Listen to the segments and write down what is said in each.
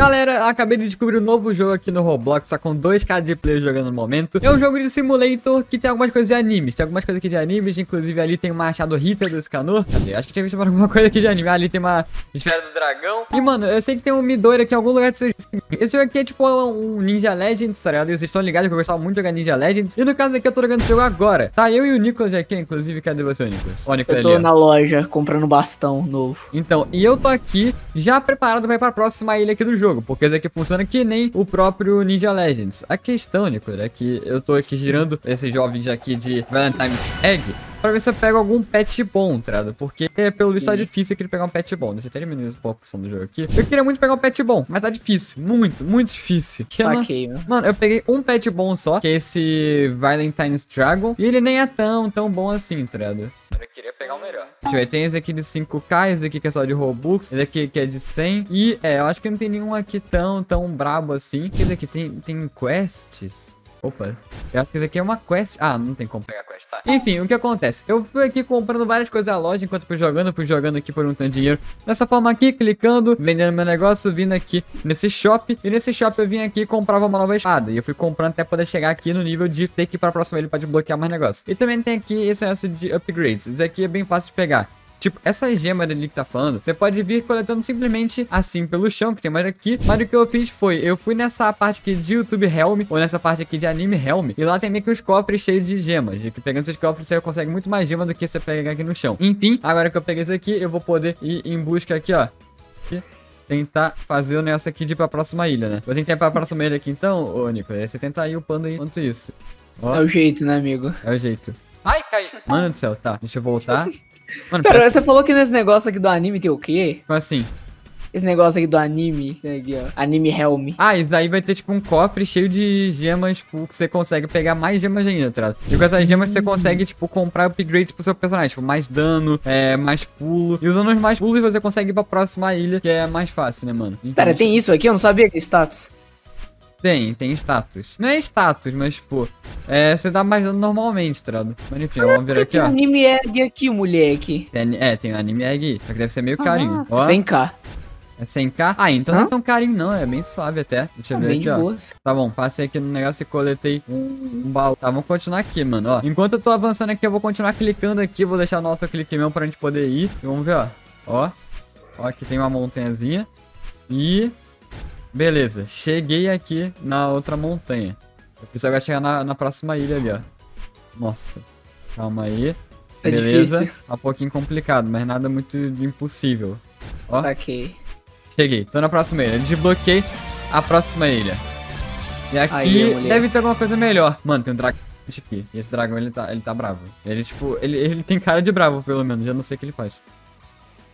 Galera, acabei de descobrir um novo jogo aqui no Roblox, só com 2k de players jogando no momento. É um jogo de simulator que tem algumas coisas de animes. Tem algumas coisas aqui de animes, inclusive ali tem uma Machado Rita do Scanor. Cadê? Acho que tinha visto alguma coisa aqui de anime. Ali tem uma esfera do dragão. E, mano, eu sei que tem um Midori aqui em algum lugar. Esse jogo aqui é tipo um Ninja Legends, tá ligado? Vocês estão ligados que eu gostava muito de jogar Ninja Legends. E no caso aqui eu tô jogando esse jogo agora. Tá, eu e o Nicolas aqui, inclusive. Cadê você, Nicolas? Ó, Nicolas Eu tô ali, na loja comprando bastão novo. Então, e eu tô aqui já preparado pra ir pra próxima ilha aqui do jogo. Porque esse aqui funciona que nem o próprio Ninja Legends. A questão, Nicolas, é que eu tô aqui girando esses jovens aqui de Valentine's Egg pra ver se eu pego algum pet bom, tá Porque pelo visto tá difícil aqui pegar um pet bom. Deixa eu até diminuir um pouco o som do jogo aqui. Eu queria muito pegar um pet bom, mas tá difícil. Muito, muito difícil. Saquei, mano. Mano, eu peguei um pet bom só, que é esse Valentine's Dragon. E ele nem é tão, tão bom assim, tá pegar o melhor. Deixa eu ver, tem esse aqui de 5k, esse aqui que é só de Robux, esse aqui que é de 100. E, é, eu acho que não tem nenhum aqui tão, tão brabo assim. Esse aqui tem, tem quests. Opa, eu acho que isso aqui é uma quest. Ah, não tem como pegar quest, tá? Enfim, o que acontece? Eu fui aqui comprando várias coisas na loja enquanto fui jogando, fui jogando aqui por um tanto de dinheiro. Dessa forma aqui, clicando, vendendo meu negócio, vindo aqui nesse shop. E nesse shop eu vim aqui e comprava uma nova espada. E eu fui comprando até poder chegar aqui no nível de ter que ir pra próxima ele pra desbloquear mais negócio. E também tem aqui esse negócio de upgrades. Isso aqui é bem fácil de pegar. Tipo, essa gema ali que tá falando, você pode vir coletando simplesmente assim pelo chão, que tem mais aqui. Mas o que eu fiz foi, eu fui nessa parte aqui de YouTube Helm, ou nessa parte aqui de Anime Helm, e lá tem meio que os cofres cheios de gemas. De que pegando esses cofres você consegue muito mais gema do que você pegar aqui no chão. Enfim, agora que eu peguei isso aqui, eu vou poder ir em busca aqui, ó. Aqui tentar fazer o negócio aqui de ir pra próxima ilha, né? Vou tentar ir pra próxima ilha aqui então, ô Nico. Aí você tenta ir upando aí enquanto isso. Ó. É o jeito, né, amigo? É o jeito. Ai, cai. Mano do céu, tá. Deixa eu voltar. Mano, Pera, você falou que nesse negócio aqui do anime tem o quê? Como assim? Esse negócio aqui do anime, né, aqui, ó. Anime Helm. Ah, isso daí vai ter, tipo, um cofre cheio de gemas, tipo, que você consegue pegar mais gemas ainda, tá? E com essas gemas você consegue, tipo, comprar upgrade pro seu personagem. Tipo, mais dano, é, mais pulo. E usando os mais pulos você consegue ir pra próxima ilha, que é mais fácil, né, mano? Então, Pera, tem isso aqui? Eu não sabia que é status. Tem, tem status. Não é status, mas, tipo, é, você dá mais dano normalmente, tá Mas enfim, vamos ver aqui, ó. Tem anime egg aqui, moleque. Tem, é, tem um anime egg, só que deve ser meio carinho. Ó. 100k. É 100k? Ah, então Hã? não é tão carinho não, é bem suave até. Deixa eu ah, ver aqui, ó. Boas. Tá bom, passei aqui no negócio e coletei um, um baú. Tá, vamos continuar aqui, mano, ó. Enquanto eu tô avançando aqui, eu vou continuar clicando aqui, vou deixar no autoclique mesmo pra gente poder ir. E vamos ver, ó. Ó. Ó, aqui tem uma montanhazinha. E Beleza, cheguei aqui na outra montanha. Eu preciso agora chegar na, na próxima ilha ali, ó. Nossa, calma aí. É Beleza, difícil. Tá um pouquinho complicado, mas nada muito impossível. Ó. Ok. Cheguei, tô na próxima ilha. Desbloqueei a próxima ilha. E aqui aí, deve ter alguma coisa melhor. Mano, tem um dragão aqui. E esse dragão, ele tá, ele tá bravo. Ele, tipo, ele, ele tem cara de bravo, pelo menos. Já não sei o que ele faz.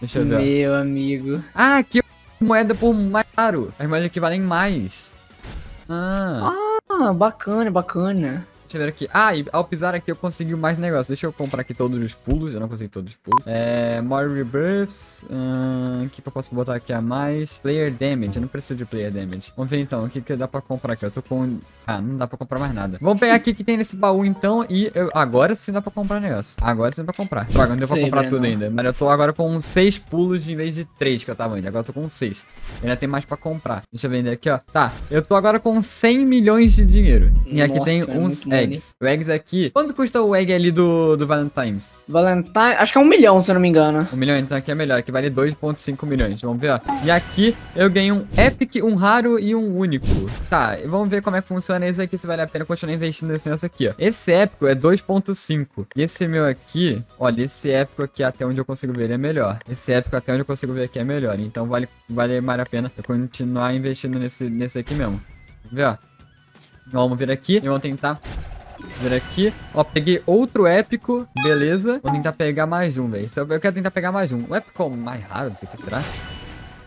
Deixa eu ver. Meu amigo. Ah, aqui moeda por mais caro. As moedas que valem mais. Ah. Ah, bacana, bacana. Deixa eu ver aqui. Ah, e ao pisar aqui eu consegui mais negócio. Deixa eu comprar aqui todos os pulos. Eu não consegui todos os pulos. É. More rebirths. O que, que eu posso botar aqui a mais? Player damage. Eu não preciso de player damage. Vamos ver então. O que, que dá pra comprar aqui? Eu tô com. Ah, não dá pra comprar mais nada. Vamos pegar aqui que tem nesse baú então. E eu... agora sim dá pra comprar negócio. Agora sim dá pra comprar. Droga, não deu pra comprar tudo ainda. Mas eu tô agora com 6 pulos em vez de 3 que eu tava ainda. Agora eu tô com 6. Ainda tem mais pra comprar. Deixa eu vender aqui, ó. Tá. Eu tô agora com 100 milhões de dinheiro. E aqui Nossa, tem é uns eggs. O eggs aqui. Quanto custa o egg ali do, do Valentine's? Valentine, acho que é um milhão, se eu não me engano. Um milhão, então aqui é melhor. Aqui vale 2.5 milhões. Vamos ver, ó. E aqui eu ganhei um epic, um raro e um único. Tá, vamos ver como é que funciona esse aqui, se vale a pena continuar investindo nesse negócio aqui, ó. Esse épico é 2.5. E esse meu aqui, olha, esse épico aqui até onde eu consigo ver é melhor. Esse épico até onde eu consigo ver aqui é melhor. Então vale, vale mais a pena eu continuar investindo nesse, nesse aqui mesmo. Vamos ver, ó. Vamos ver aqui e vamos tentar ver aqui. Ó, peguei outro épico. Beleza. Vou tentar pegar mais um, velho. Eu quero tentar pegar mais um. O épico mais raro, não sei o que será.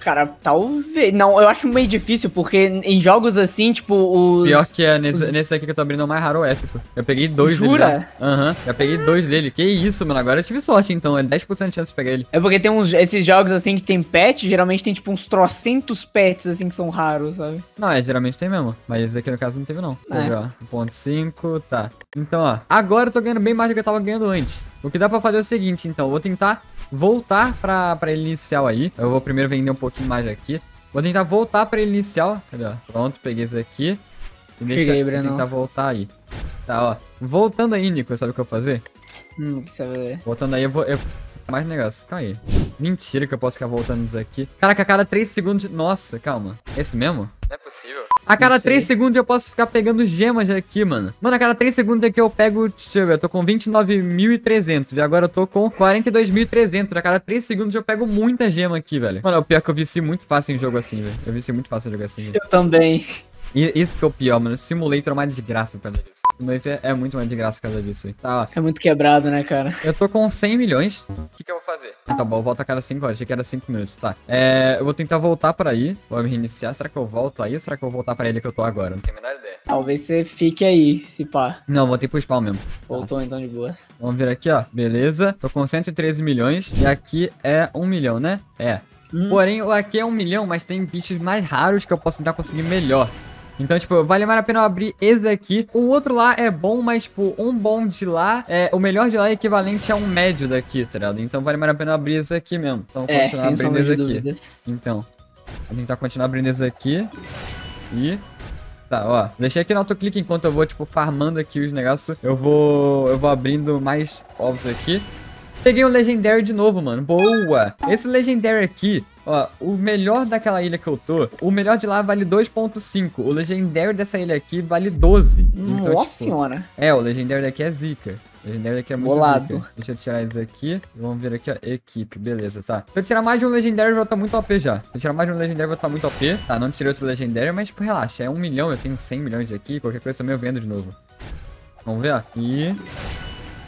Cara, talvez. Não, eu acho meio difícil, porque em jogos assim, tipo, os. Pior que é, nesse, os... nesse aqui que eu tô abrindo é o mais raro épico. Eu peguei dois Jura? dele. Aham, uhum, já peguei dois dele. Que isso, mano. Agora eu tive sorte, então. É 10% de chance de pegar ele. É porque tem uns. Esses jogos assim que tem pet, geralmente tem tipo uns trocentos pets assim que são raros, sabe? Não, é, geralmente tem mesmo. Mas esse aqui no caso não teve, não. É. Ver, ó. 1.5, tá. Então, ó. Agora eu tô ganhando bem mais do que eu tava ganhando antes. O que dá pra fazer é o seguinte, então. Eu vou tentar voltar pra, pra inicial aí. Eu vou primeiro vender um pouquinho mais aqui. Vou tentar voltar pra ele inicial. Cadê? Pronto, peguei esse aqui. E deixa Cheguei, Brenão. tentar voltar aí. Tá, ó. Voltando aí, Nico, sabe o que eu vou fazer? Hum, o que você vai ver? Voltando aí, eu vou. Eu... Mais negócio. Calma aí. Mentira que eu posso ficar voltando isso aqui. Caraca, a cada 3 segundos. Nossa, calma. É isso mesmo? A cada sei. 3 segundos eu posso ficar pegando gemas aqui, mano. Mano, a cada 3 segundos aqui eu pego. Deixa eu ver, eu tô com 29.300. E agora eu tô com 42.300. A cada 3 segundos eu pego muita gema aqui, velho. Mano, é o pior que eu vici muito fácil em jogo assim, velho. Eu vici muito fácil em jogo assim, velho. Eu também. E isso que é o pior, mano. Simulator é uma desgraça por causa disso. Simulator é muito uma desgraça por causa disso. Tá, ó. É muito quebrado, né, cara? Eu tô com 100 milhões. O que, que eu vou fazer? Ah, tá bom, eu volto a cada 5 horas. Achei que era 5 minutos. Tá. É, eu vou tentar voltar pra aí. Vou me reiniciar. Será que eu volto aí ou será que eu vou voltar pra ele que eu tô agora? Não tenho a menor ideia. Talvez você fique aí, se pá. Não, voltei pro spawn mesmo. Voltou então de boa. Vamos ver aqui, ó. Beleza. Tô com 113 milhões. E aqui é 1 milhão, né? É. Hum. Porém, aqui é 1 milhão, mas tem bichos mais raros que eu posso tentar conseguir melhor. Então, tipo, vale mais a pena eu abrir esse aqui. O outro lá é bom, mas, tipo, um bom de lá, é, o melhor de lá é equivalente a um médio daqui, tá ligado? Então vale mais a pena eu abrir esse aqui mesmo. Então, vou É, continuar abrindo esse aqui. dúvidas. Então, vou tentar continuar abrindo esse aqui. E... Tá, ó. Deixei aqui no autoclique enquanto eu vou, tipo, farmando aqui os negócios. Eu vou... Eu vou abrindo mais ovos aqui. Peguei um Legendary de novo, mano. Boa! Esse Legendary aqui, ó, o melhor daquela ilha que eu tô, o melhor de lá vale 2.5. O Legendary dessa ilha aqui vale 12. Então, Nossa tipo, senhora. é, o Legendary daqui é zica. O Legendary daqui é muito Bolado. zica. Deixa eu tirar isso aqui. Vamos ver aqui, ó. Equipe, beleza, tá. Se eu tirar mais de um Legendary, eu vou estar muito OP já. Se eu tirar mais de um Legendary, eu vou estar muito OP. Tá, não tirei outro Legendary, mas, tipo, relaxa. É um milhão, eu tenho 100 milhões aqui. Qualquer coisa eu vendo de novo. Vamos ver, ó. E...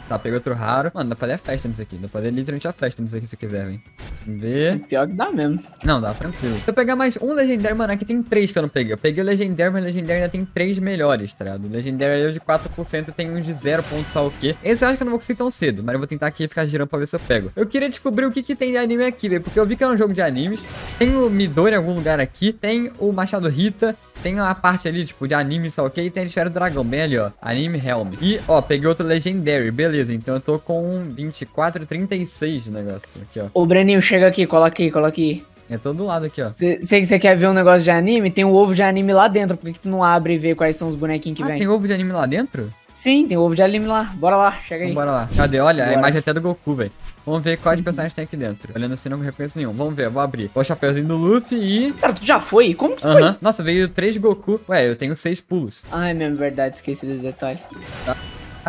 Tá, peguei outro raro. Mano, dá pra fazer a festa nisso aqui. Dá pra fazer literalmente a festa nisso aqui se quiser, hein. Vamos ver. Pior que dá mesmo. Não, dá tranquilo. Se eu pegar mais um Legendary, mano, aqui tem três que eu não peguei. Eu peguei o Legendary, mas o Legendary ainda tem três melhores, tá ligado? O Legendary é de 4% tem uns de 0 ponto só o quê. Esse eu acho que eu não vou conseguir tão cedo, mas eu vou tentar aqui ficar girando pra ver se eu pego. Eu queria descobrir o que que tem de anime aqui, velho, porque eu vi que é um jogo de animes. Tem o Midori em algum lugar aqui, tem o Machado Rita, tem a parte ali, tipo, de anime, só ok, e tem a esfera do dragão, bem ali, ó. Anime Helm. E, ó, peguei outro Legendary, beleza. Então eu tô com 24, 36 de negócio aqui, ó. Ô, Breninho, chega aqui, cola aqui, cola aqui. É todo lado aqui, ó. Você quer ver um negócio de anime? Tem um ovo de anime lá dentro. Por que, que tu não abre e vê quais são os bonequinhos que Ah, vem? tem ovo de anime lá dentro? Sim, tem ovo de anime lá. Bora lá, chega aí. Vambora lá. Cadê? Olha, a Bora. imagem até do Goku, velho. Vamos ver quais personagens tem aqui dentro. Olhando assim, não reconheço nenhum. Vamos ver, vou abrir. O chapeuzinho do Luffy e... Cara, tu já foi? Como que Aham. foi? Nossa, veio três Goku. Ué, eu tenho seis pulos. Ai, mesmo, verdade, esqueci desse detalhe.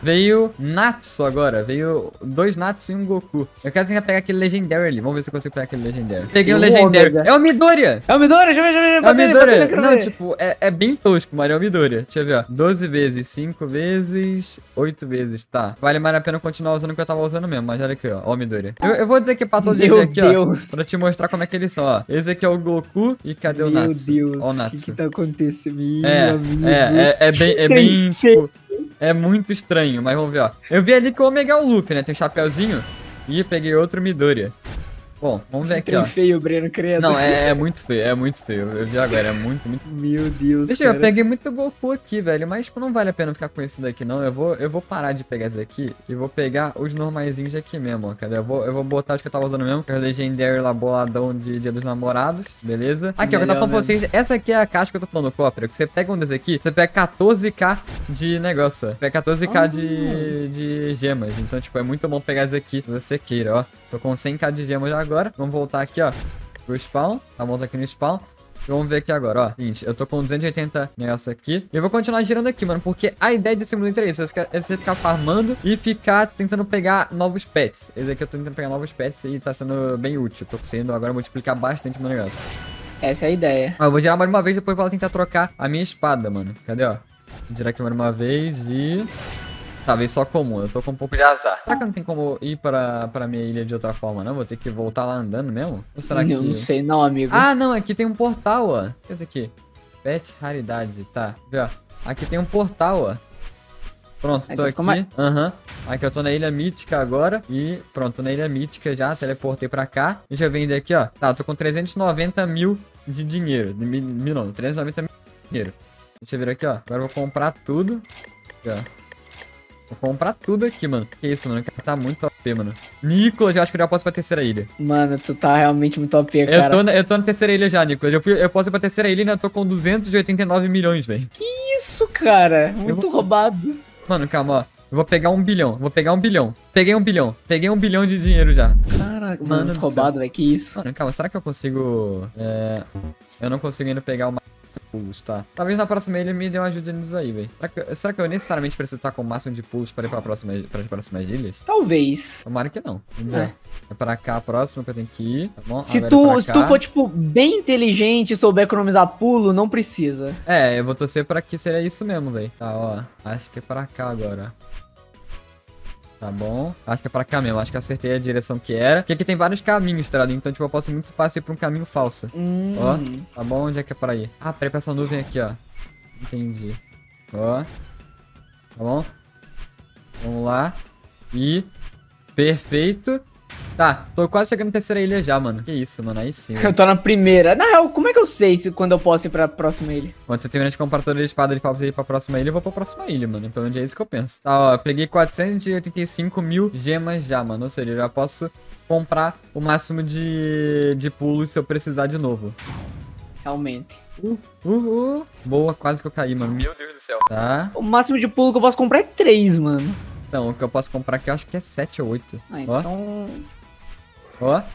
Veio Natsu agora. Veio dois Natsu e um Goku. Eu quero tentar pegar aquele Legendary ali. Vamos ver se eu consigo pegar aquele Legendary. Peguei E o o Legendary. É o Midoriya! É o Midori, já, já, já, É o Midoriya. Não, ver. tipo, é, é bem tosco, mas é o Midoriya. Deixa eu ver, ó. 12 vezes, 5 vezes, 8 vezes. Tá. Vale mais a pena continuar usando o que eu tava usando mesmo. Mas olha aqui, ó. Ó o Midoriya. Eu, eu vou dizer que pra todos Meu eles aqui, ó. Deus. Pra te mostrar como é que eles são, ó. Esse aqui é o Goku e cadê o Meu Natsu? Deus, Ó o o que Natsu. que tá acontecendo? Meu É, é, é, é bem, é bem, tipo, é muito estranho, mas vamos ver, ó. Eu vi ali que o Omega é o Luffy, né? Tem o chapeuzinho e peguei outro Midoriya. Bom, vamos ver aqui, Trem ó. feio, Breno, credo. Não, é, é muito feio, é muito feio. Eu vi agora, é muito, muito Meu Deus, Deixa cara. eu peguei muito Goku aqui, velho, mas tipo, não vale a pena ficar com esse daqui, não. Eu vou, eu vou parar de pegar esse daqui e vou pegar os normaizinhos aqui mesmo, ó. Cadê? Eu vou, eu vou botar os que eu tava usando mesmo, que é o Legendary lá, boladão de Dia dos Namorados, beleza? Aqui, ó, que eu tava falando pra mesmo. vocês, essa aqui é a caixa que eu tô falando, Cópera, que você pega um desse aqui, você pega 14k de negócio, ó. Pega 14k Ah. de, de gemas, então, tipo, é muito bom pegar esse aqui, se você queira, ó. Tô com 100k de gemas já agora, vamos voltar aqui, ó, pro spawn, tá bom, tá aqui no spawn. Vamos ver aqui agora, ó. Seguinte, eu tô com 280 negócio aqui. E eu vou continuar girando aqui, mano. Porque a ideia de Simulator é isso. É você ficar farmando e ficar tentando pegar novos pets. Esse aqui eu tô tentando pegar novos pets e tá sendo bem útil. Tô sendo agora multiplicar bastante meu negócio. Essa é a ideia. Ó, eu vou girar mais uma vez, depois vou tentar trocar a minha espada, mano. Cadê, ó? Vou girar aqui mais uma vez e... Tá, veio só comum. Eu tô com um pouco de azar. Será que não tem como ir para, para minha ilha de outra forma, não? Vou ter que voltar lá andando mesmo? Ou será que... Eu não sei não, amigo. Ah, não, aqui tem um portal, ó. O que é isso aqui? Pet raridade, tá. Vê, ó. Aqui tem um portal, ó. Pronto, Aí tô tu aqui. Aham. Aqui eu tô na ilha mítica agora. E pronto, tô na ilha mítica já. Teleportei pra cá. Deixa eu vender aqui, ó. Tá, tô com 390 mil de dinheiro. De mil, mil não, 390 mil de dinheiro. Deixa eu ver aqui, ó. Agora eu vou comprar tudo. Aqui, ó. Vou comprar tudo aqui, mano. Que isso, mano. Tá muito OP, mano. Nicolas, eu acho que eu já posso ir pra terceira ilha. Mano, tu tá realmente muito OP, Eu cara. tô, na, eu tô na terceira ilha já, Nicolas. Eu, fui, eu posso ir pra terceira ilha e ainda tô com 289 milhões, velho. Isso, cara. Muito roubado. Mano, calma, ó. Eu vou pegar um bilhão. Vou pegar um bilhão. Peguei um bilhão. Peguei um bilhão de dinheiro já. Caraca, Mano mano, roubado, velho. Que isso. Mano, calma. Será que eu consigo... É... Eu não consigo ainda pegar uma... Pulls, tá? Talvez na próxima ilha me dê uma ajuda nisso aí, velho. Será, que- será que eu necessariamente preciso estar com o máximo de pulls para ir pra próxima, para as próximas ilhas? Talvez. Tomara que não. Vamos ver. É. É pra cá a próxima que eu tenho que ir, tá bom? Se é tu, se tu for, tipo, bem inteligente e souber economizar pulo, não precisa. É, eu vou torcer pra que seria isso mesmo, velho. Tá, ó. Acho que é pra cá agora. Tá bom. Acho que é pra cá mesmo. Acho que acertei a direção que era. Porque aqui tem vários caminhos, tá? Então, tipo, eu posso muito fácil ir pra um caminho falso. Hum. Ó. Tá bom? Onde é que é pra ir? Ah, peraí pra essa nuvem aqui, ó. Entendi. Ó. Tá bom? Vamos lá. E... Perfeito. Tá, tô quase chegando na terceira ilha já, mano. Que isso, mano. Aí sim. Eu tô na primeira. Na real, como é que eu sei se, quando eu posso ir pra próxima ilha? Quando você terminar de comprar toda a espada de pau pra ir pra próxima ilha, eu vou pra próxima ilha, mano. Pelo menos é isso que eu penso. Tá, ó, peguei 485 mil gemas já, mano. Ou seja, eu já posso comprar o máximo de, de pulos se eu precisar de novo. Realmente. Uh, uh. Boa, quase que eu caí, mano. Meu Deus do céu. Tá. O máximo de pulo que eu posso comprar é 3, mano. Então, o que eu posso comprar aqui eu acho que é 7 ou 8. Ah, então. Ó,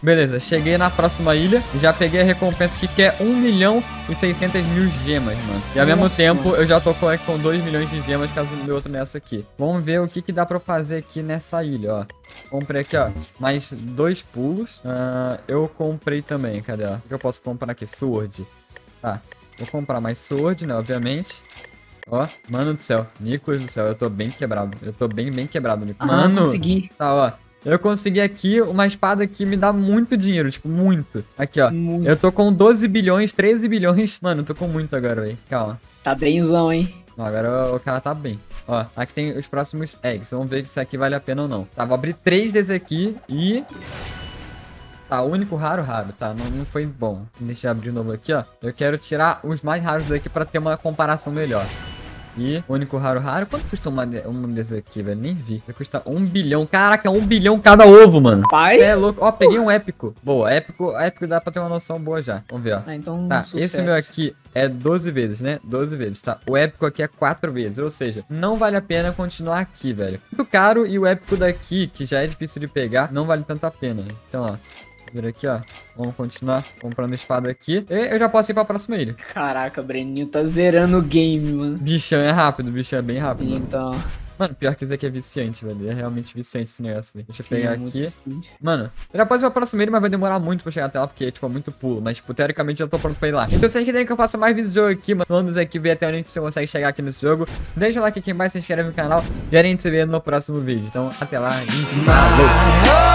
beleza, cheguei na próxima ilha, já peguei a recompensa aqui que é 1 milhão e 600 mil gemas, mano. E ao mesmo Nossa, tempo mano. eu já tô com, com 2 milhões de gemas caso me dê outro nessa aqui. Vamos ver o que que dá pra fazer aqui nessa ilha, ó. Comprei aqui, ó, mais dois pulos. Ah, eu comprei também, cadê, ó? O que eu posso comprar aqui? Sword. Tá, vou comprar mais sword, né, obviamente. Ó, mano do céu, Nicolas do céu, eu tô bem quebrado. Eu tô bem, bem quebrado, Nicolas. Ah, Mano, consegui. Tá, ó. Eu consegui aqui uma espada que me dá muito dinheiro, tipo, muito. Aqui, ó. Muito. Eu tô com 12 bilhões, 13 bilhões. Mano, eu tô com muito agora, velho. Calma. Tá benzão, hein? Ó, agora o cara tá bem. Ó, aqui tem os próximos eggs. Vamos ver se aqui vale a pena ou não. Tá, vou abrir três desses aqui e... Tá, único raro, raro. Tá, não, não foi bom. Deixa eu abrir de novo aqui, ó. Eu quero tirar os mais raros daqui pra ter uma comparação melhor. E único raro, raro. Quanto custa uma, de- um desses aqui, velho? Nem vi. Vai custar um bilhão. Caraca, um bilhão cada ovo, mano. Pai? É louco. Ó, peguei um épico. Boa, épico, épico dá pra ter uma noção boa já. Vamos ver, ó. Ah, então. Tá, sucesso. esse meu aqui é 12 vezes, né? 12 vezes, tá? O épico aqui é 4 vezes, ou seja, não vale a pena continuar aqui, velho. Muito caro e o épico daqui, que já é difícil de pegar, não vale tanto a pena. Então, ó, vir aqui, ó. Vamos continuar comprando espada aqui. E eu já posso ir pra próxima ilha. Caraca, Breninho tá zerando o game, mano. Bichão é rápido, bichão é bem rápido. Então. Mano, pior que isso aqui é viciante, velho. É realmente viciante esse negócio, velho. Deixa eu sim, pegar é aqui. simples. Mano, eu já posso ir pra próxima ilha, mas vai demorar muito pra chegar até lá, porque, tipo, é muito pulo. Mas, tipo, teoricamente eu tô pronto pra ir lá. Então, se vocês quiserem que eu faça mais vídeos de jogo aqui, mano, aqui, ver até onde você consegue chegar aqui nesse jogo, deixa o like aqui embaixo, se inscreve no canal e a gente se vê no próximo vídeo. Então, até lá falou! My